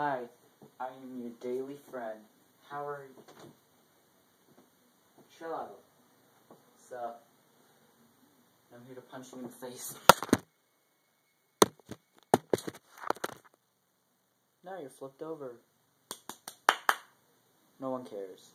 Hi, I am your daily friend. How are you? Chill out. So, I'm here to punch you in the face. Now you're flipped over. No one cares.